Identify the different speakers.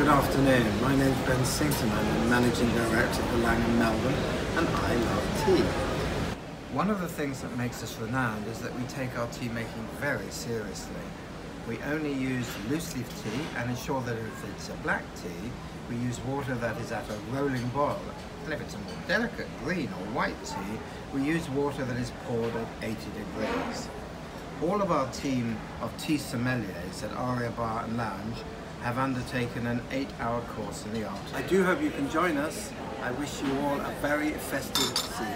Speaker 1: Good afternoon. My name is Ben Sington. I'm the Managing Director for Langham Melbourne and I love tea. One of the things that makes us renowned is that we take our tea making very seriously. We only use loose leaf tea and ensure that if it's a black tea, we use water that is at a rolling boil. And if it's a more delicate green or white tea, we use water that is poured at 80 degrees. All of our team of tea sommeliers at Aria Bar and Lounge have undertaken an eight-hour course in the art. I do hope you can join us. I wish you all a very festive season.